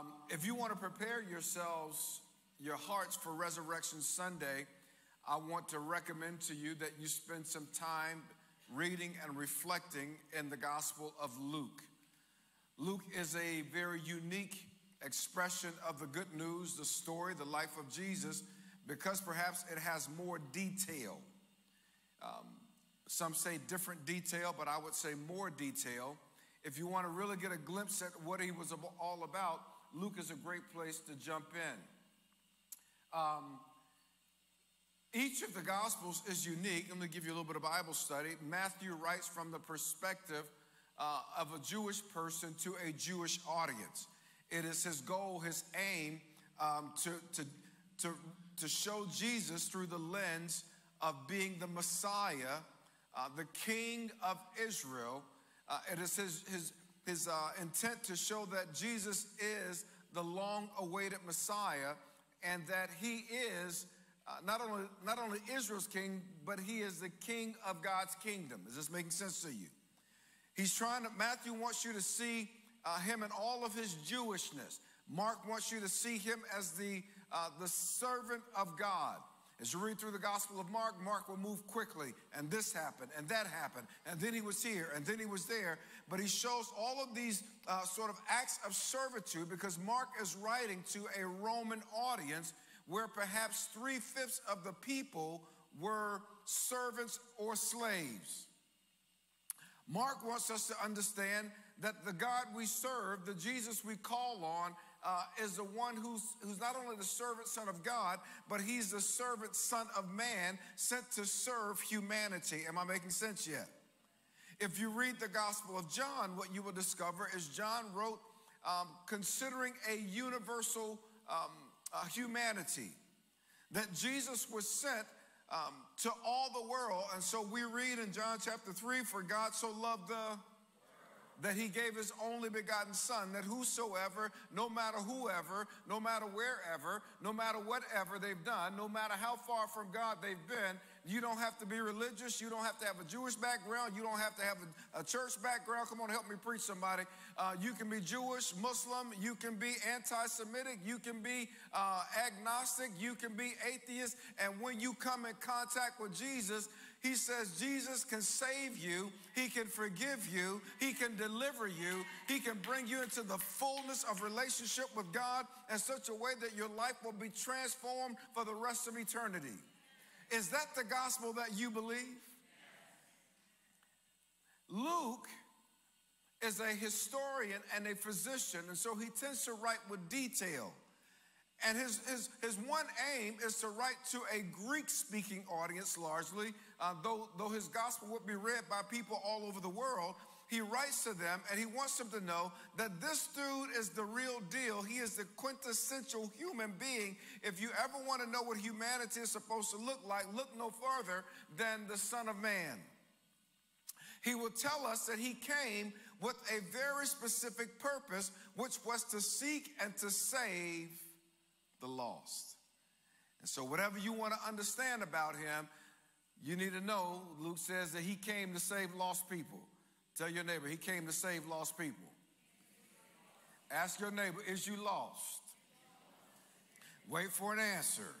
Um, if you want to prepare yourselves, your hearts for Resurrection Sunday, I want to recommend to you that you spend some time reading and reflecting in the Gospel of Luke. Luke is a very unique expression of the good news, the story, the life of Jesus, because perhaps it has more detail. Um, some say different detail, but I would say more detail. If you want to really get a glimpse at what he was all about, Luke is a great place to jump in. Um, each of the Gospels is unique. Let me give you a little bit of Bible study. Matthew writes from the perspective uh, of a Jewish person to a Jewish audience. It is his goal, his aim um, to, to, to, to show Jesus through the lens of being the Messiah, uh, the King of Israel. Uh, it is his, his, his uh, intent to show that Jesus is the long awaited Messiah and that he is uh, not, only, not only Israel's king, but he is the king of God's kingdom. Is this making sense to you? He's trying to, Matthew wants you to see uh, him in all of his Jewishness. Mark wants you to see him as the, uh, the servant of God. As you read through the Gospel of Mark, Mark will move quickly, and this happened, and that happened, and then he was here, and then he was there. But he shows all of these uh, sort of acts of servitude because Mark is writing to a Roman audience where perhaps three fifths of the people were servants or slaves. Mark wants us to understand that the God we serve, the Jesus we call on, uh, is the one who's, who's not only the servant son of God, but he's the servant son of man sent to serve humanity. Am I making sense yet? If you read the Gospel of John, what you will discover is John wrote um, considering a universal um, uh, humanity, that Jesus was sent um, to all the world. And so we read in John chapter 3 For God so loved the that he gave his only begotten son, that whosoever, no matter whoever, no matter wherever, no matter whatever they've done, no matter how far from God they've been, you don't have to be religious. You don't have to have a Jewish background. You don't have to have a, a church background. Come on, help me preach somebody. Uh, you can be Jewish, Muslim. You can be anti Semitic. You can be uh, agnostic. You can be atheist. And when you come in contact with Jesus, he says Jesus can save you, He can forgive you, He can deliver you, He can bring you into the fullness of relationship with God in such a way that your life will be transformed for the rest of eternity. Is that the gospel that you believe? Luke is a historian and a physician, and so he tends to write with detail. And his, his, his one aim is to write to a Greek speaking audience largely, uh, though, though his gospel would be read by people all over the world. He writes to them and he wants them to know that this dude is the real deal. He is the quintessential human being. If you ever want to know what humanity is supposed to look like, look no further than the Son of Man. He will tell us that he came with a very specific purpose, which was to seek and to save the lost. And so, whatever you want to understand about him, you need to know Luke says that he came to save lost people. Tell your neighbor, he came to save lost people. Ask your neighbor, is you lost? Wait for an answer.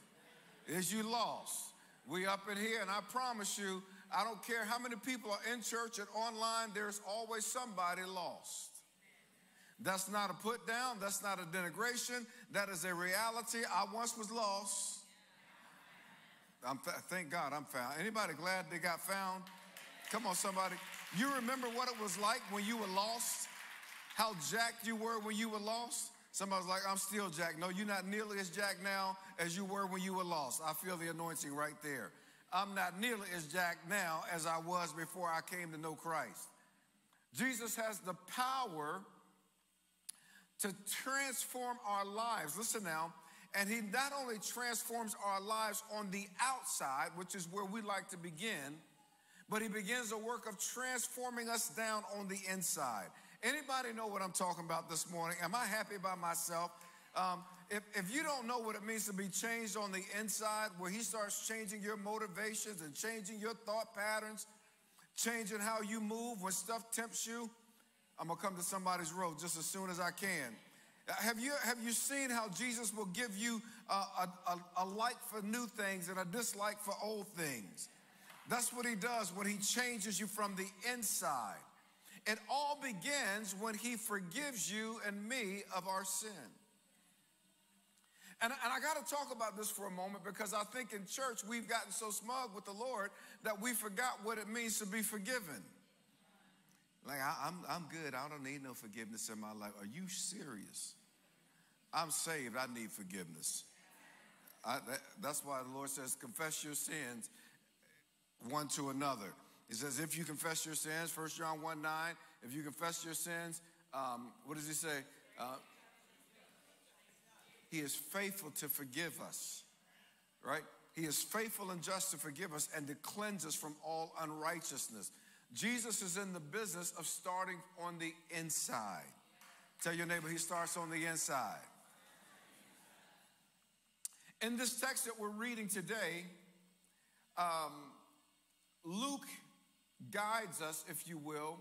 Is you lost? We up in here, and I promise you, I don't care how many people are in church and online, there's always somebody lost. That's not a put down. That's not a denigration. That is a reality. I once was lost. I'm, thank God I'm found. Anybody glad they got found? Come on, somebody. You remember what it was like when you were lost? How jacked you were when you were lost? Somebody's like, I'm still jacked. No, you're not nearly as jacked now as you were when you were lost. I feel the anointing right there. I'm not nearly as jacked now as I was before I came to know Christ. Jesus has the power to transform our lives. Listen now. And he not only transforms our lives on the outside, which is where we like to begin, but he begins a work of transforming us down on the inside. Anybody know what I'm talking about this morning? Am I happy by myself? Um, if, if you don't know what it means to be changed on the inside, where he starts changing your motivations and changing your thought patterns, changing how you move when stuff tempts you, I'm gonna come to somebody's road just as soon as I can. Have you, have you seen how Jesus will give you a, a, a, like for new things and a dislike for old things? That's what he does when he changes you from the inside. It all begins when he forgives you and me of our sin. And, and I got to talk about this for a moment because I think in church we've gotten so smug with the Lord that we forgot what it means to be forgiven. Like, I, am I'm, I'm good. I don't need no forgiveness in my life. Are you serious? I'm saved. I need forgiveness. I, that, that's why the Lord says, confess your sins one to another. He says, if you confess your sins, 1 John 1 9, if you confess your sins, um, what does he say? Uh, he is faithful to forgive us, right? He is faithful and just to forgive us and to cleanse us from all unrighteousness. Jesus is in the business of starting on the inside. Tell your neighbor, he starts on the inside. In this text that we're reading today, um, Luke guides us, if you will,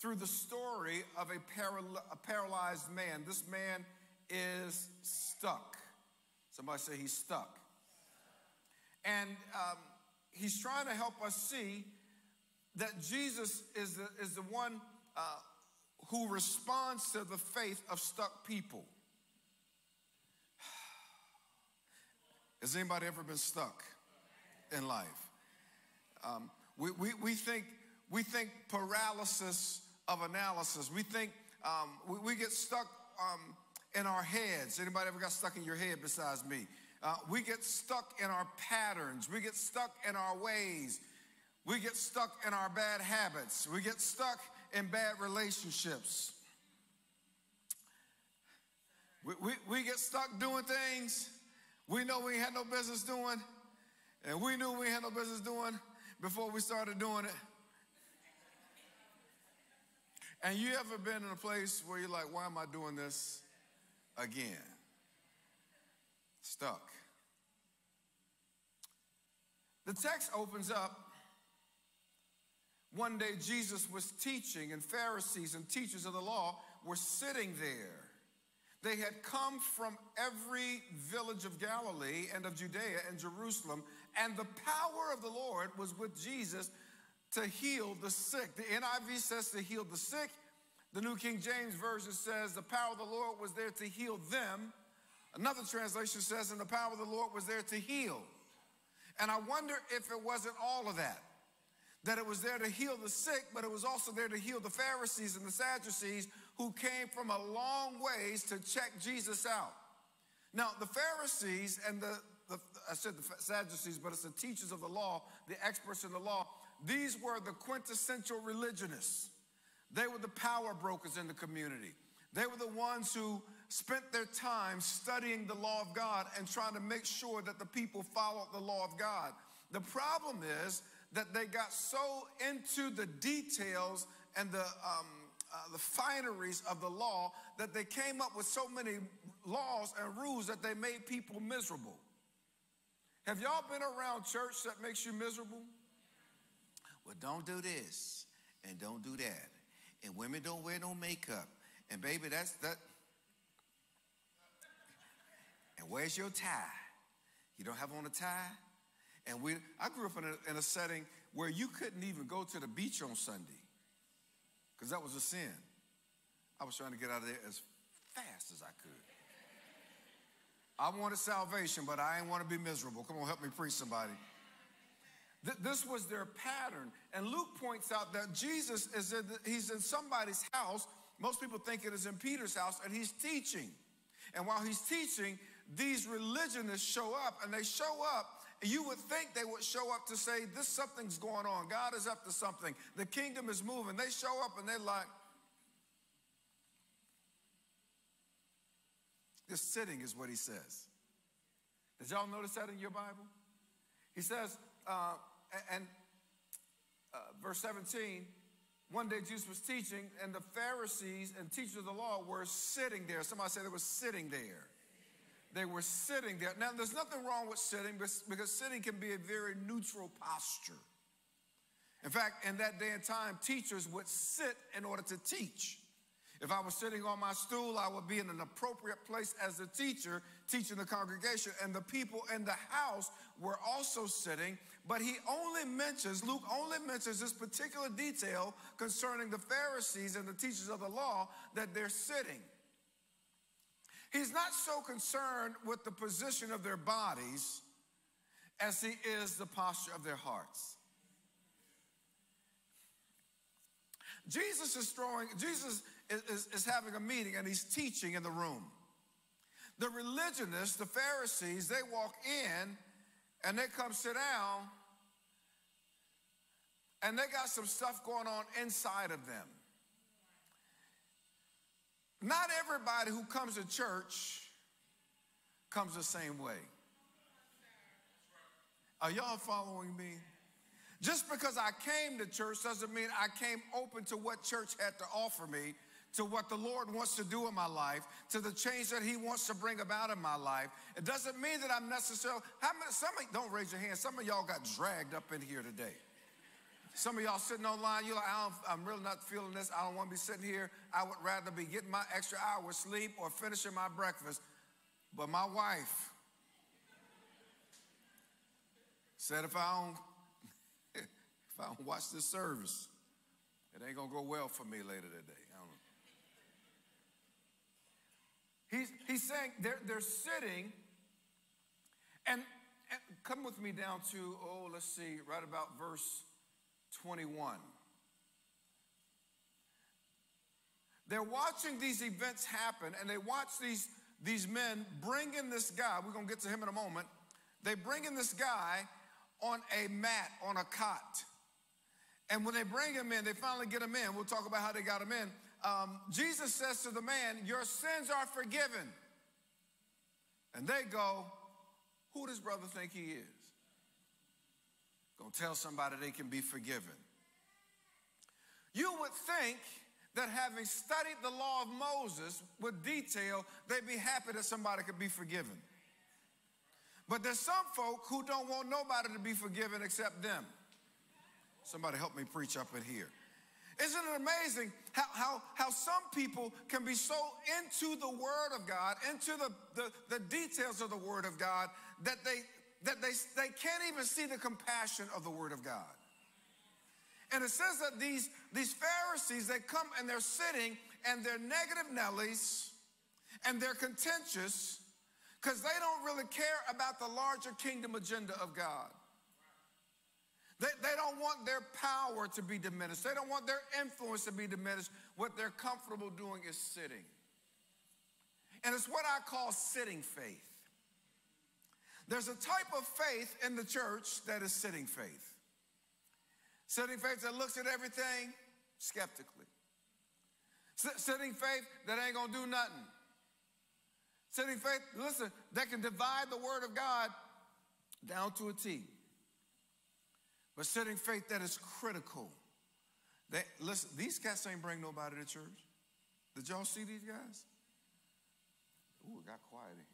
through the story of a, paral- a paralyzed man. This man is stuck. Somebody say he's stuck. And um, he's trying to help us see that Jesus is the, is the one uh, who responds to the faith of stuck people. Has anybody ever been stuck in life? Um, we, we, we, think, we think paralysis of analysis. We think um, we, we, get stuck um, in our heads. Anybody ever got stuck in your head besides me? Uh, we get stuck in our patterns. We get stuck in our ways. We get stuck in our bad habits. We get stuck in bad relationships. We, we, we get stuck doing things we know we had no business doing, and we knew we had no business doing before we started doing it. And you ever been in a place where you're like, why am I doing this again? Stuck. The text opens up. One day Jesus was teaching, and Pharisees and teachers of the law were sitting there. They had come from every village of Galilee and of Judea and Jerusalem, and the power of the Lord was with Jesus to heal the sick. The NIV says to heal the sick. The New King James Version says the power of the Lord was there to heal them. Another translation says, and the power of the Lord was there to heal. And I wonder if it wasn't all of that. That it was there to heal the sick, but it was also there to heal the Pharisees and the Sadducees who came from a long ways to check Jesus out. Now, the Pharisees and the, the I said the Sadducees, but it's the teachers of the law, the experts in the law, these were the quintessential religionists. They were the power brokers in the community. They were the ones who spent their time studying the law of God and trying to make sure that the people followed the law of God. The problem is that they got so into the details and the um, uh, the fineries of the law that they came up with so many laws and rules that they made people miserable. Have y'all been around church that makes you miserable? Well, don't do this and don't do that. And women don't wear no makeup. And baby, that's that. And where's your tie? You don't have on a tie? And we, I grew up in a, in a setting where you couldn't even go to the beach on Sunday because that was a sin. I was trying to get out of there as fast as I could. I wanted salvation, but I didn't want to be miserable. Come on, help me preach somebody. Th- this was their pattern. And Luke points out that Jesus is in, the, he's in somebody's house. Most people think it is in Peter's house, and he's teaching. And while he's teaching, these religionists show up, and they show up you would think they would show up to say, This something's going on. God is up to something. The kingdom is moving. They show up and they're like, Just sitting is what he says. Did y'all notice that in your Bible? He says, uh, and uh, verse 17, one day Jesus was teaching, and the Pharisees and teachers of the law were sitting there. Somebody said they were sitting there. They were sitting there. Now, there's nothing wrong with sitting because sitting can be a very neutral posture. In fact, in that day and time, teachers would sit in order to teach. If I was sitting on my stool, I would be in an appropriate place as a teacher teaching the congregation, and the people in the house were also sitting. But he only mentions, Luke only mentions this particular detail concerning the Pharisees and the teachers of the law that they're sitting. He's not so concerned with the position of their bodies as he is the posture of their hearts. Jesus is throwing, Jesus is, is, is, having a meeting and he's teaching in the room. The religionists, the Pharisees, they walk in and they come sit down and they got some stuff going on inside of them. Not everybody who comes to church comes the same way. Are y'all following me? Just because I came to church doesn't mean I came open to what church had to offer me, to what the Lord wants to do in my life, to the change that He wants to bring about in my life. It doesn't mean that I'm necessarily, how many, some of, don't raise your hand, some of y'all got dragged up in here today. Some of y'all sitting online, you're like, I am really not feeling this. I don't want to be sitting here. I would rather be getting my extra hour of sleep or finishing my breakfast. But my wife said if I don't if I don't watch this service, it ain't gonna go well for me later today. He's, he's saying they're, they're sitting, and, and come with me down to, oh, let's see, right about verse 21. They're watching these events happen, and they watch these, these men bring in this guy. We're going to get to him in a moment. They bring in this guy on a mat, on a cot. And when they bring him in, they finally get him in. We'll talk about how they got him in. Um, Jesus says to the man, Your sins are forgiven. And they go, Who does brother think he is? Gonna tell somebody they can be forgiven. You would think that having studied the law of Moses with detail, they'd be happy that somebody could be forgiven. But there's some folk who don't want nobody to be forgiven except them. Somebody help me preach up in here. Isn't it amazing how, how, how some people can be so into the Word of God, into the, the, the details of the Word of God, that they that they, they can't even see the compassion of the Word of God. And it says that these, these Pharisees, they come and they're sitting and they're negative Nellies and they're contentious because they don't really care about the larger kingdom agenda of God. They, they don't want their power to be diminished. They don't want their influence to be diminished. What they're comfortable doing is sitting. And it's what I call sitting faith. There's a type of faith in the church that is sitting faith. Sitting faith that looks at everything skeptically. Sitting faith that ain't gonna do nothing. Sitting faith, listen, that can divide the word of God down to a T. But sitting faith that is critical. They, listen, these cats ain't bring nobody to church. Did y'all see these guys? Ooh, it got quiet in here.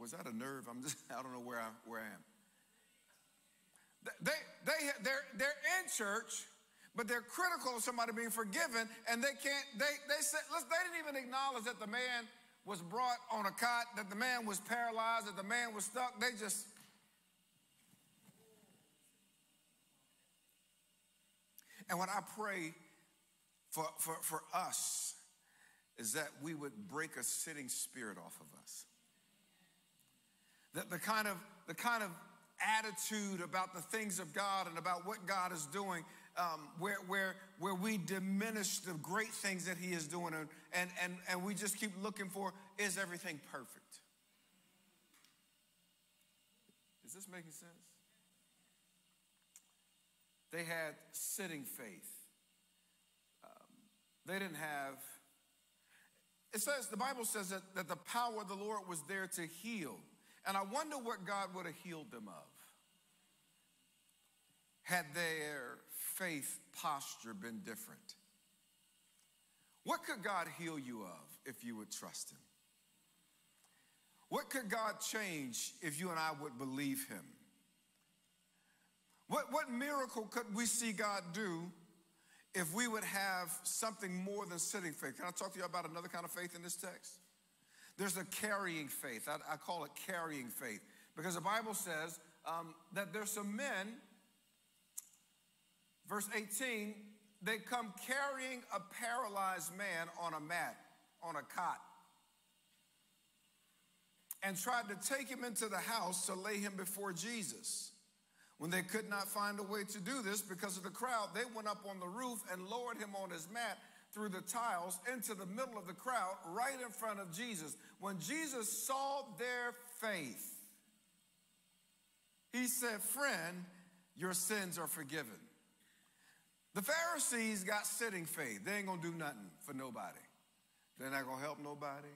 Was that a nerve? I'm just, I don't know where I, where I am. They, they, they're, they're in church, but they're critical of somebody being forgiven, and they can't, they, they said, listen, they didn't even acknowledge that the man was brought on a cot, that the man was paralyzed, that the man was stuck. They just, and what I pray for, for, for us is that we would break a sitting spirit off of us. The, the, kind of, the kind of attitude about the things of God and about what God is doing, um, where, where, where we diminish the great things that He is doing, and, and, and, and we just keep looking for is everything perfect? Is this making sense? They had sitting faith. Um, they didn't have, it says, the Bible says that, that the power of the Lord was there to heal. And I wonder what God would have healed them of had their faith posture been different. What could God heal you of if you would trust Him? What could God change if you and I would believe Him? What, what miracle could we see God do if we would have something more than sitting faith. Can I talk to you about another kind of faith in this text? There's a carrying faith. I, I call it carrying faith because the Bible says um, that there's some men, verse 18, they come carrying a paralyzed man on a mat, on a cot, and tried to take him into the house to lay him before Jesus. When they could not find a way to do this because of the crowd, they went up on the roof and lowered him on his mat through the tiles into the middle of the crowd, right in front of Jesus. When Jesus saw their faith, he said, Friend, your sins are forgiven. The Pharisees got sitting faith. They ain't gonna do nothing for nobody. They're not gonna help nobody.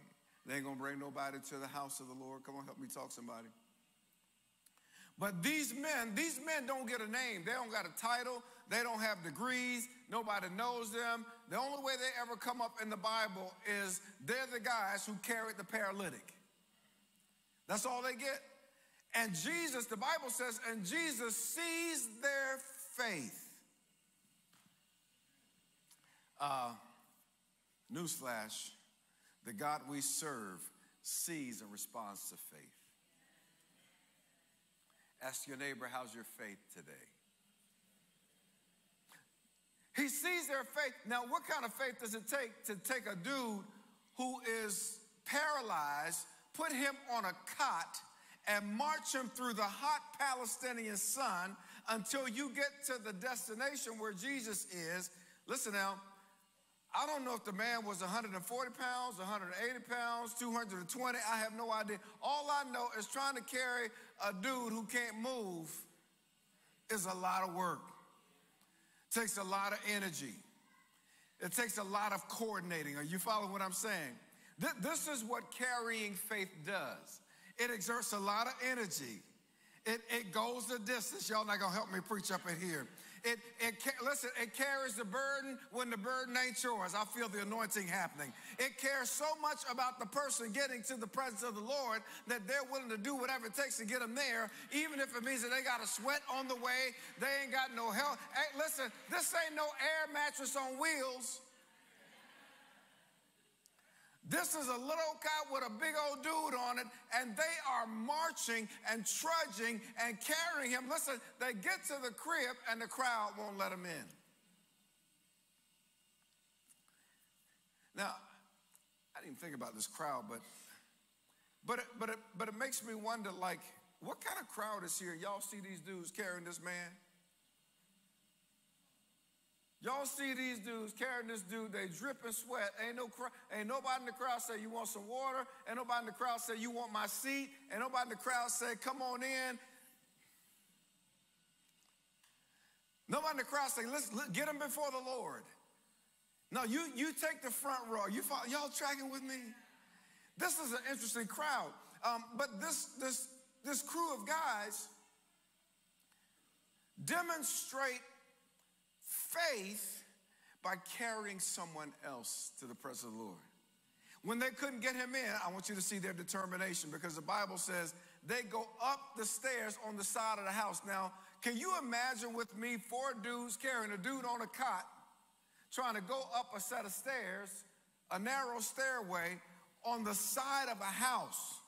They ain't gonna bring nobody to the house of the Lord. Come on, help me talk somebody. But these men, these men don't get a name. They don't got a title. They don't have degrees. Nobody knows them. The only way they ever come up in the Bible is they're the guys who carried the paralytic. That's all they get. And Jesus, the Bible says, and Jesus sees their faith. Uh, newsflash the God we serve sees and responds to faith. Ask your neighbor, how's your faith today? He sees their faith. Now, what kind of faith does it take to take a dude who is paralyzed, put him on a cot, and march him through the hot Palestinian sun until you get to the destination where Jesus is? Listen now, I don't know if the man was 140 pounds, 180 pounds, 220. I have no idea. All I know is trying to carry a dude who can't move is a lot of work. Takes a lot of energy. It takes a lot of coordinating. Are you following what I'm saying? This is what carrying faith does. It exerts a lot of energy. It, it goes the distance. Y'all not gonna help me preach up in here. It, it, listen, it carries the burden when the burden ain't yours. I feel the anointing happening. It cares so much about the person getting to the presence of the Lord that they're willing to do whatever it takes to get them there, even if it means that they got to sweat on the way, they ain't got no help. Hey, listen, this ain't no air mattress on wheels. This is a little cot with a big old dude on it, and they are marching and trudging and carrying him. Listen, they get to the crib, and the crowd won't let them in. Now, I didn't think about this crowd, but but it, but it, but it makes me wonder, like, what kind of crowd is here? Y'all see these dudes carrying this man? Y'all see these dudes carrying this dude, they dripping sweat. Ain't no ain't nobody in the crowd say you want some water. Ain't nobody in the crowd say you want my seat. Ain't nobody in the crowd say, come on in. Nobody in the crowd say, let's get him before the Lord. No, you, you take the front row. You follow, y'all tracking with me? This is an interesting crowd. Um, but this, this, this crew of guys demonstrate faith by carrying someone else to the presence of the Lord. When they couldn't get him in, I want you to see their determination because the Bible says they go up the stairs on the side of the house. Now, can you imagine with me four dudes carrying a dude on a cot trying to go up a set of stairs, a narrow stairway on the side of a house?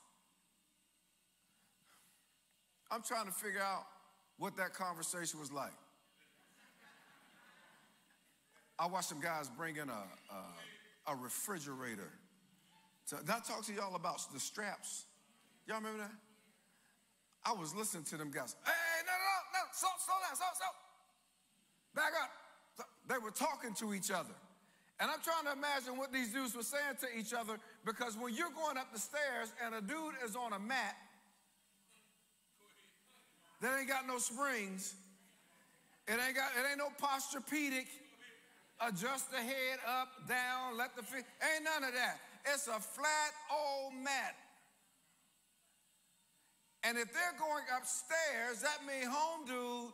I'm trying to figure out what that conversation was like. I watched some guys bring in a, a, a refrigerator. So that talk to y'all about the straps. Y'all remember that? I was listening to them guys. Hey, no, no, no, no, slow, slow down, slow, slow. Back up. They were talking to each other. And I'm trying to imagine what these dudes were saying to each other because when you're going up the stairs and a dude is on a mat that ain't got no springs, it ain't got it ain't no posturepedic, adjust the head up, down, let the feet. Ain't none of that. It's a flat old mat. And if they're going upstairs, that means home dude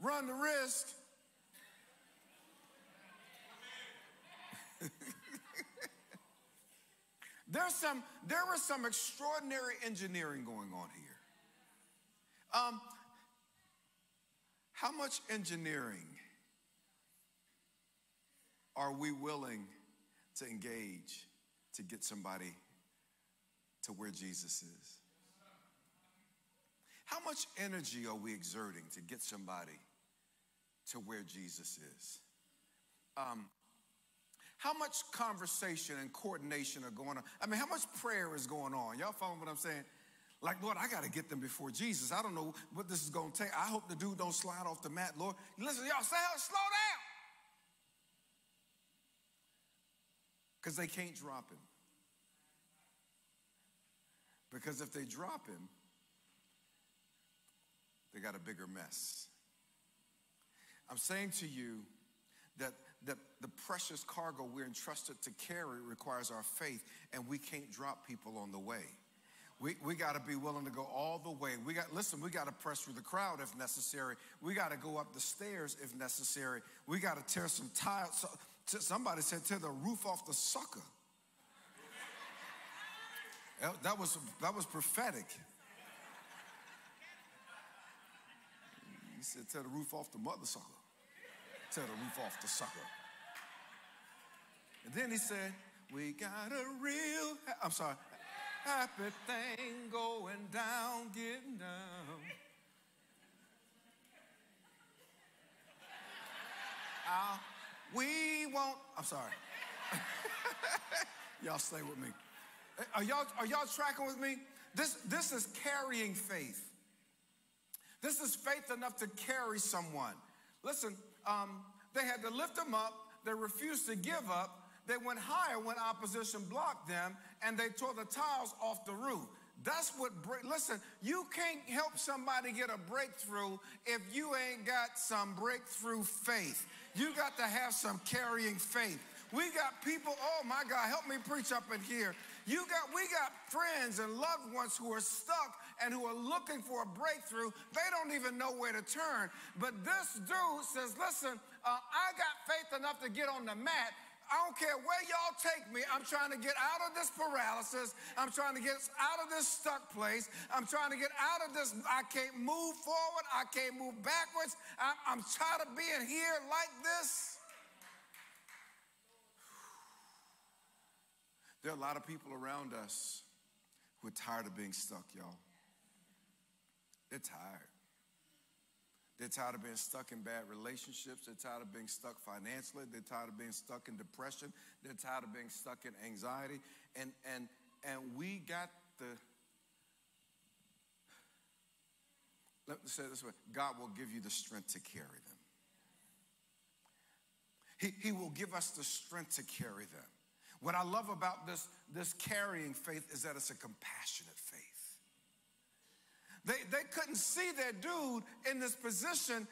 run the risk. There's some, there was some extraordinary engineering going on here. Um, how much engineering Are we willing to engage to get somebody to where Jesus is? How much energy are we exerting to get somebody to where Jesus is? Um, how much conversation and coordination are going on? I mean, how much prayer is going on? Y'all follow what I'm saying? Like, Lord, I got to get them before Jesus. I don't know what this is going to take. I hope the dude don't slide off the mat, Lord. Listen, y'all, say, slow down. Because they can't drop him. Because if they drop him, they got a bigger mess. I'm saying to you that, that the precious cargo we're entrusted to carry requires our faith, and we can't drop people on the way. We, we got to be willing to go all the way. We got listen. We got to press through the crowd if necessary. We got to go up the stairs if necessary. We got to tear some tiles. So, somebody said tear the roof off the sucker. that was that was prophetic. He said tear the roof off the mother sucker. Tear the roof off the sucker. And then he said, "We got a real." I'm sorry. Happy thing going down, getting down. Uh, we won't, I'm sorry. y'all stay with me. Are y'all, are y'all tracking with me? This, this is carrying faith. This is faith enough to carry someone. Listen, um, they had to lift them up. They refused to give up. They went higher when opposition blocked them, and they tore the tiles off the roof. That's what. Listen, you can't help somebody get a breakthrough if you ain't got some breakthrough faith. You got to have some carrying faith. We got people, oh my God, help me preach up in here. You got, we got friends and loved ones who are stuck and who are looking for a breakthrough. They don't even know where to turn. But this dude says, listen, uh, I got faith enough to get on the mat I don't care where y'all take me. I'm trying to get out of this paralysis. I'm trying to get out of this stuck place. I'm trying to get out of this. I can't move forward. I can't move backwards. I'm, I'm tired of being here like this. There are a lot of people around us who are tired of being stuck, y'all. They're tired. They're tired of being stuck in bad relationships. They're tired of being stuck financially. They're tired of being stuck in depression. They're tired of being stuck in anxiety. And, and, and we got the, let me say this way God will give you the strength to carry them. He, he will give us the strength to carry them. What I love about this, this carrying faith is that it's a compassionate faith. They, they couldn't see their dude in this position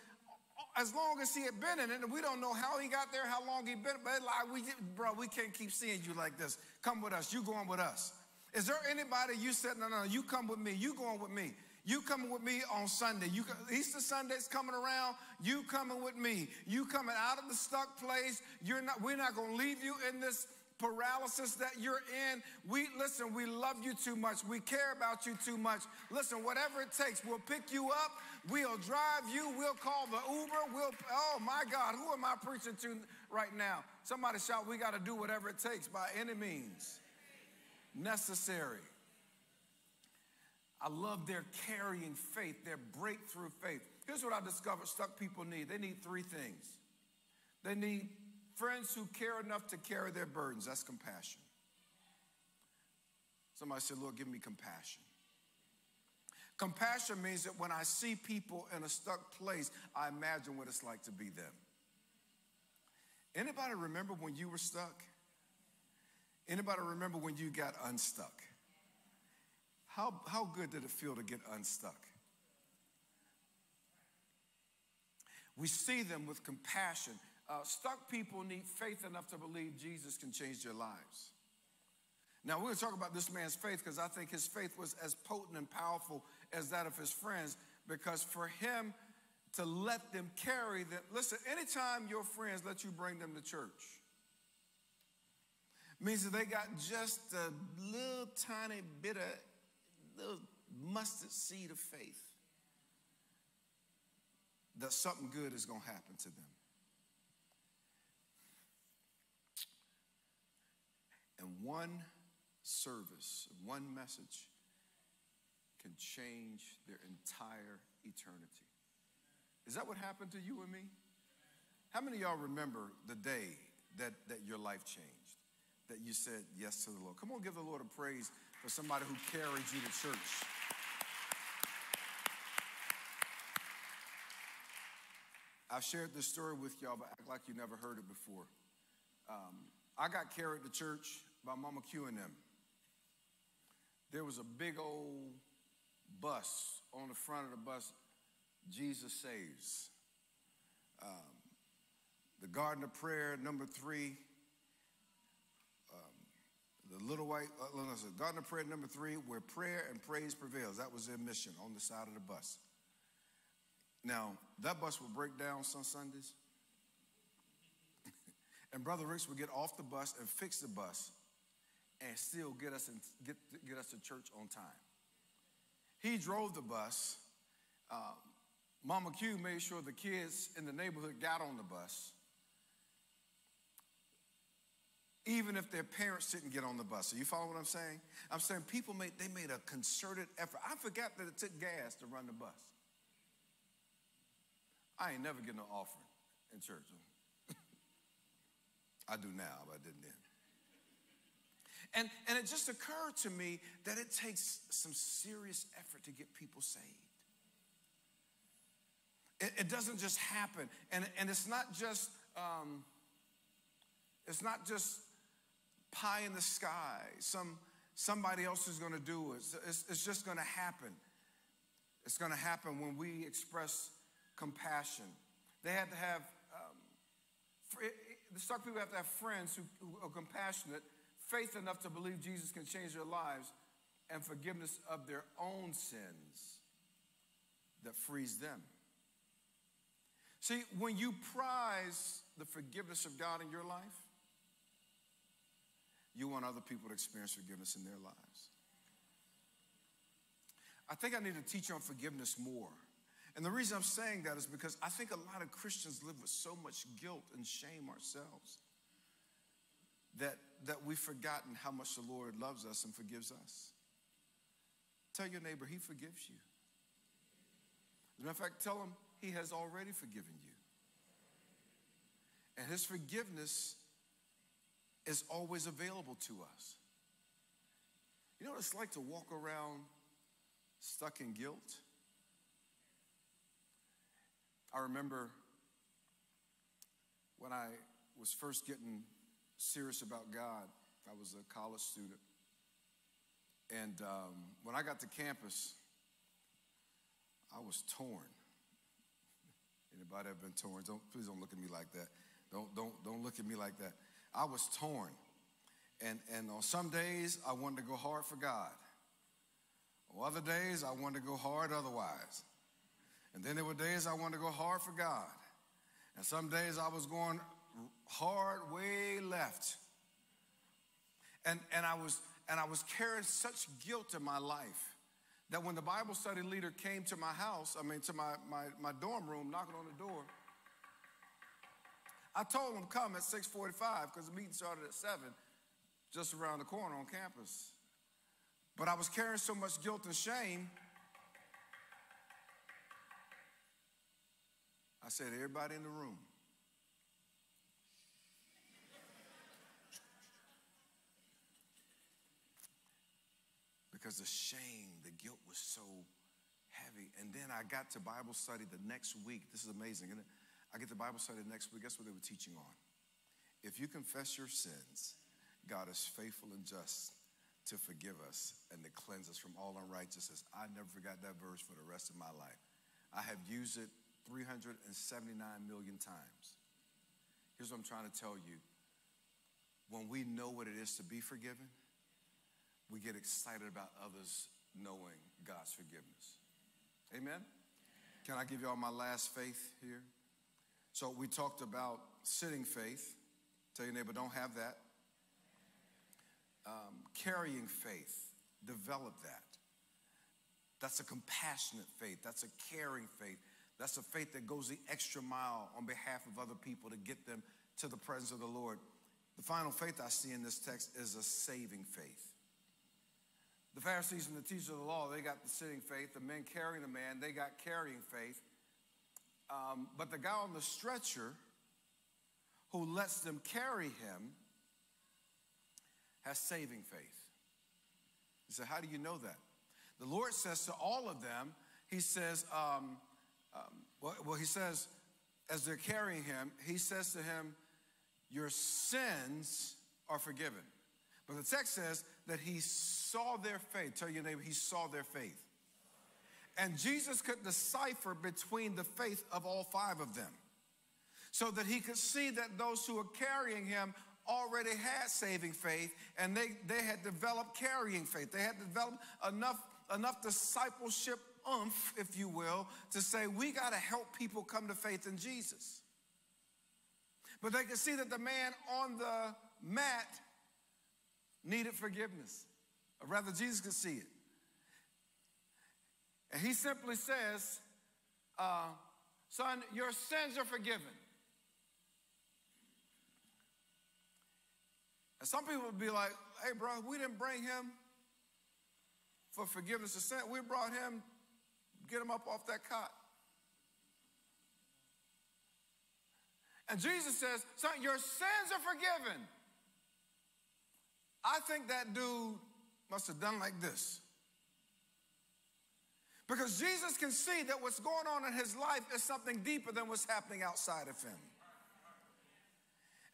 as long as he had been in it. And we don't know how he got there, how long he been, but like, we, bro, we can't keep seeing you like this. Come with us. You going with us. Is there anybody you said, no, no, no, you come with me. You going with me. You coming with me on Sunday. You Easter Sunday's coming around. You coming with me. You coming out of the stuck place. You're not. We're not going to leave you in this paralysis that you're in. We listen, we love you too much. We care about you too much. Listen, whatever it takes, we'll pick you up. We'll drive you. We'll call the Uber. We'll Oh my God, who am I preaching to right now? Somebody shout, we got to do whatever it takes by any means necessary. I love their carrying faith, their breakthrough faith. Here's what I discovered stuck people need. They need three things. They need Friends who care enough to carry their burdens, that's compassion. Somebody said, Lord, give me compassion. Compassion means that when I see people in a stuck place, I imagine what it's like to be them. Anybody remember when you were stuck? Anybody remember when you got unstuck? How, how good did it feel to get unstuck? We see them with compassion. Uh, stuck people need faith enough to believe Jesus can change their lives. Now, we're going to talk about this man's faith because I think his faith was as potent and powerful as that of his friends because for him to let them carry them, listen, anytime your friends let you bring them to church, means that they got just a little tiny bit of little mustard seed of faith that something good is going to happen to them. And one service, one message can change their entire eternity. Is that what happened to you and me? How many of y'all remember the day that, that your life changed? That you said yes to the Lord? Come on, give the Lord a praise for somebody who carried you to church. I've shared this story with y'all, but act like you never heard it before. Um, I got carried to church by Mama Q and them. There was a big old bus on the front of the bus, Jesus Saves. Um, the Garden of Prayer, number three. Um, the little white, uh, no, Garden of Prayer, number three, where prayer and praise prevails. That was their mission on the side of the bus. Now, that bus would break down some Sundays. and Brother Ricks would get off the bus and fix the bus and still get us, in, get, get us to church on time. He drove the bus. Uh, Mama Q made sure the kids in the neighborhood got on the bus, even if their parents didn't get on the bus. So you follow what I'm saying? I'm saying people made they made a concerted effort. I forgot that it took gas to run the bus. I ain't never getting no offering in church. I do now, but I didn't then. And, and it just occurred to me that it takes some serious effort to get people saved. It, it doesn't just happen. And, and it's not just, um, it's not just pie in the sky. Some, somebody else is going to do it. It's, it's just going to happen. It's going to happen when we express compassion. They had to have, um, the Stark people have to have friends who, who are compassionate, faith enough to believe Jesus can change their lives, and forgiveness of their own sins that frees them. See, when you prize the forgiveness of God in your life, you want other people to experience forgiveness in their lives. I think I need to teach on forgiveness more. And the reason I'm saying that is because I think a lot of Christians live with so much guilt and shame ourselves that, that we've forgotten how much the Lord loves us and forgives us. Tell your neighbor, He forgives you. As a matter of fact, tell him He has already forgiven you. And His forgiveness is always available to us. You know what it's like to walk around stuck in guilt? I remember when I was first getting serious about God, I was a college student. And um, when I got to campus, I was torn. Anybody ever been torn? Don't please don't look at me like that. Don't don't don't look at me like that. I was torn. And and on some days I wanted to go hard for God. On other days I wanted to go hard otherwise. And then there were days I wanted to go hard for God. And some days I was going hard way left. And, and, I was, and I was carrying such guilt in my life that when the Bible study leader came to my house, I mean, to my, my, my dorm room, knocking on the door, I told him come at 645 because the meeting started at 7, just around the corner on campus. But I was carrying so much guilt and shame I said, everybody in the room. Because the shame, the guilt was so heavy. And then I got to Bible study the next week. This is amazing. And I get to Bible study the next week. Guess what they were teaching on? If you confess your sins, God is faithful and just to forgive us and to cleanse us from all unrighteousness. I never forgot that verse for the rest of my life. I have used it 379 million times. Here's what I'm trying to tell you. When we know what it is to be forgiven, we get excited about others knowing God's forgiveness. Amen? Can I give y'all my last faith here? So we talked about sitting faith. Tell your neighbor, don't have that. Um, carrying faith, develop that. That's a compassionate faith. That's a caring faith. That's a faith that goes the extra mile on behalf of other people to get them to the presence of the Lord. The final faith I see in this text is a saving faith. The Pharisees and the teachers of the law, they got the sitting faith. The men carrying the man, they got carrying faith. Um, but the guy on the stretcher who lets them carry him has saving faith. Said, How do you know that? The Lord says to all of them, He says, um, um, well, well, He says, as they're carrying him, He says to him, Your sins are forgiven. But the text says that He saw their faith. Tell your neighbor, He saw their faith. And Jesus could decipher between the faith of all five of them so that he could see that those who were carrying him already had saving faith and they, they had developed carrying faith. They had developed enough, enough discipleship oomph, if you will, to say, we got to help people come to faith in Jesus. But they could see that the man on the mat needed forgiveness, or rather, Jesus could see it. And he simply says, uh, Son, your sins are forgiven. And some people would be like, hey, bro, we didn't bring him for forgiveness of sin. We brought him, get him up off that cot. And Jesus says, son, your sins are forgiven. I think that dude must have done like this. Because Jesus can see that what's going on in his life is something deeper than what's happening outside of him.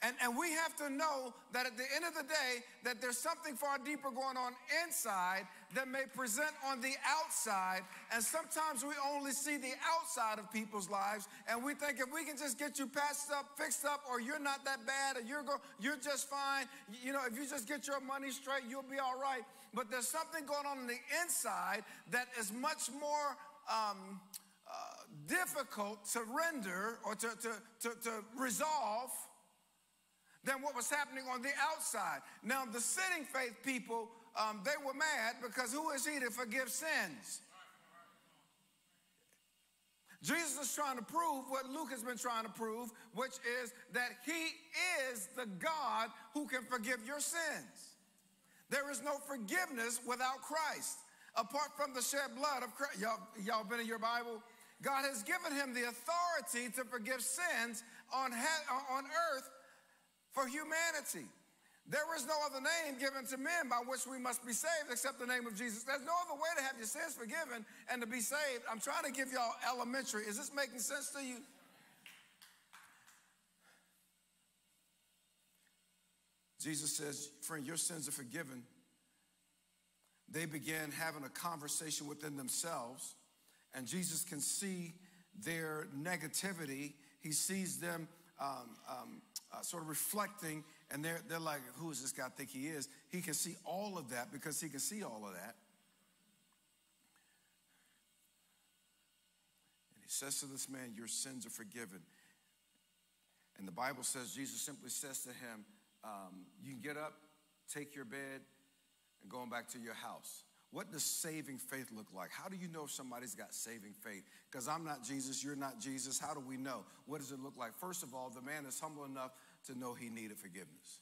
And, and we have to know that at the end of the day, that there's something far deeper going on inside that may present on the outside. And sometimes we only see the outside of people's lives, and we think if we can just get you patched up, fixed up, or you're not that bad, or you're go, you're just fine. You know, if you just get your money straight, you'll be all right. But there's something going on in the inside that is much more. Um, uh, difficult to render or to, to, to, to resolve than what was happening on the outside. Now, the sitting faith people, um, they were mad because who is he to forgive sins? Jesus is trying to prove what Luke has been trying to prove, which is that he is the God who can forgive your sins. There is no forgiveness without Christ. Apart from the shed blood of Christ. Y'all, y'all been in your Bible? God has given him the authority to forgive sins on, on earth for humanity. There is no other name given to men by which we must be saved except the name of Jesus. There's no other way to have your sins forgiven and to be saved. I'm trying to give y'all elementary. Is this making sense to you? Jesus says, Friend, your sins are forgiven. They began having a conversation within themselves, and Jesus can see their negativity. He sees them um, um, uh, sort of reflecting, and they're, they're like, who does this guy think he is? He can see all of that because he can see all of that. And he says to this man, Your sins are forgiven. And the Bible says, Jesus simply says to him, um, You can get up, take your bed, and go on back to your house. What does saving faith look like? How do you know if somebody's got saving faith? Because I'm not Jesus, you're not Jesus. How do we know? What does it look like? First of all, the man is humble enough to know he needed forgiveness.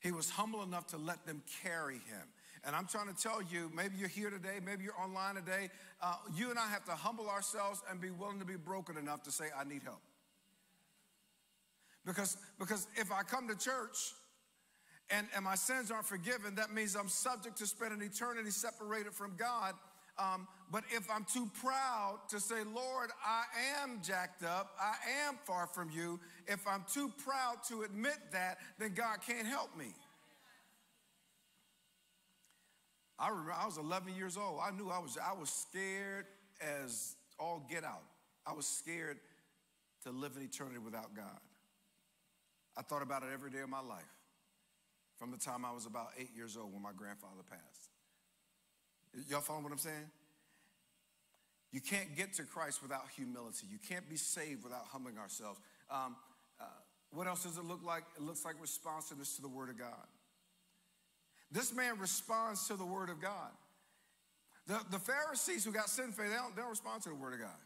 He was humble enough to let them carry him. And I'm trying to tell you, maybe you're here today, maybe you're online today. Uh, you and I have to humble ourselves and be willing to be broken enough to say, I need help. Because, because if I come to church and, and my sins aren't forgiven, that means I'm subject to spend an eternity separated from God um, but if I'm too proud to say, Lord, I am jacked up, I am far from you, if I'm too proud to admit that, then God can't help me. I remember I was 11 years old. I knew I was, I was scared as all get out. I was scared to live in eternity without God. I thought about it every day of my life from the time I was about eight years old when my grandfather passed. Y'all follow what I'm saying? You can't get to Christ without humility. You can't be saved without humbling ourselves. Um, uh, what else does it look like? It looks like responsiveness to the Word of God. This man responds to the Word of God. The, the Pharisees who got sin faith, they don't, they don't respond to the Word of God.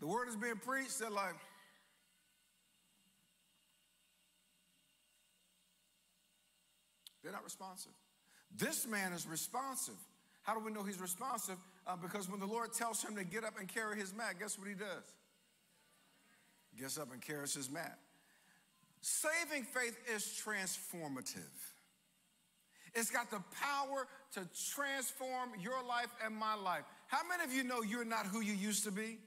The Word is being preached, they're like, They're not responsive. This man is responsive. How do we know he's responsive? Uh, because when the Lord tells him to get up and carry his mat, guess what he does? Gets up and carries his mat. Saving faith is transformative. It's got the power to transform your life and my life. How many of you know you're not who you used to be?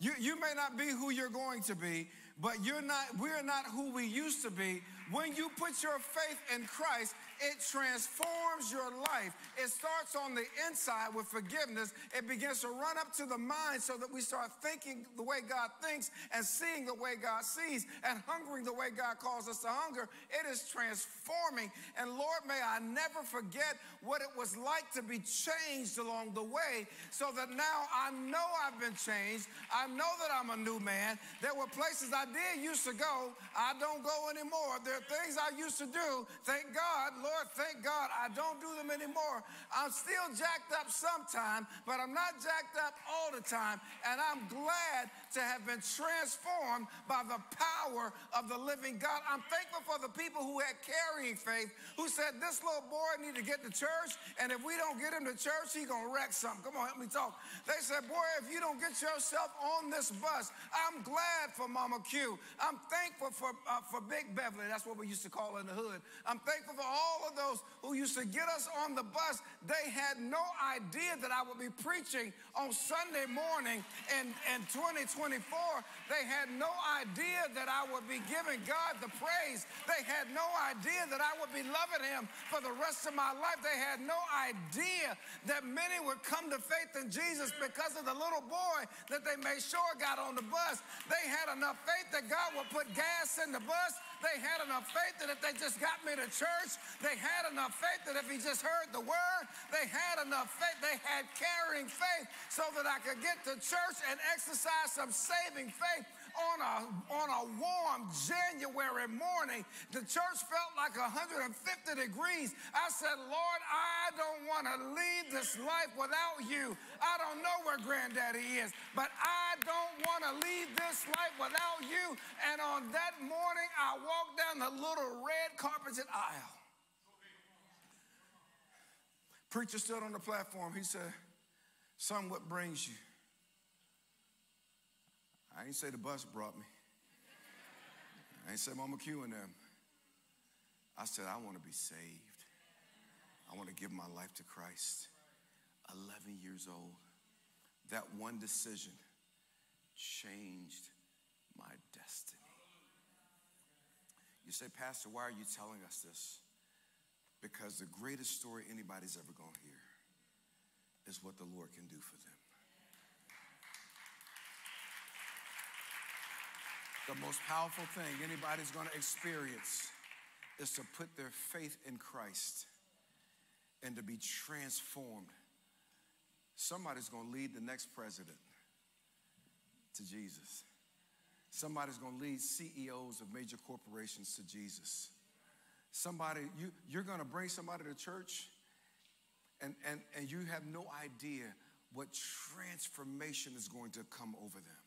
You, you may not be who you're going to be, but you're not, we're not who we used to be. When you put your faith in Christ, it transforms your life. It starts on the inside with forgiveness. It begins to run up to the mind so that we start thinking the way God thinks and seeing the way God sees and hungering the way God calls us to hunger. It is transforming. And Lord, may I never forget what it was like to be changed along the way so that now I know I've been changed. I know that I'm a new man. There were places I did used to go, I don't go anymore. There are things I used to do. Thank God, Lord thank God I don't do them anymore. I'm still jacked up sometime, but I'm not jacked up all the time. And I'm glad to have been transformed by the power of the living God. I'm thankful for the people who had carrying faith, who said, This little boy need to get to church, and if we don't get him to church, he gonna wreck something. Come on, help me talk. They said, Boy, if you don't get yourself on this bus, I'm glad for Mama Q. I'm thankful for, uh, for Big Beverly. That's what we used to call in the hood. I'm thankful for all of those who used to get us on the bus, they had no idea that I would be preaching on Sunday morning in, in 2024. They had no idea that I would be giving God the praise. They had no idea that I would be loving Him for the rest of my life. They had no idea that many would come to faith in Jesus because of the little boy that they made sure got on the bus. They had enough faith that God would put gas in the bus they had enough faith that if they just got me to church, they had enough faith that if he just heard the word, they had enough faith. They had carrying faith so that I could get to church and exercise some saving faith on a, on a warm January morning. The church felt like 150 degrees. I said, Lord, I don't want to leave this life without you. I don't know where granddaddy is, but I don't want to leave this life without you. And on that morning, I the little red carpeted aisle. Preacher stood on the platform. He said, Son, what brings you? I ain't say the bus brought me. I ain't say Mama Q and them. I said, I want to be saved. I want to give my life to Christ. 11 years old. That one decision changed my destiny. You say, Pastor, why are you telling us this? Because the greatest story anybody's ever going to hear is what the Lord can do for them. The most powerful thing anybody's going to experience is to put their faith in Christ and to be transformed. Somebody's going to lead the next president to Jesus. Somebody's going to lead CEOs of major corporations to Jesus. Somebody, you, you're going to bring somebody to church and, and, and you have no idea what transformation is going to come over them.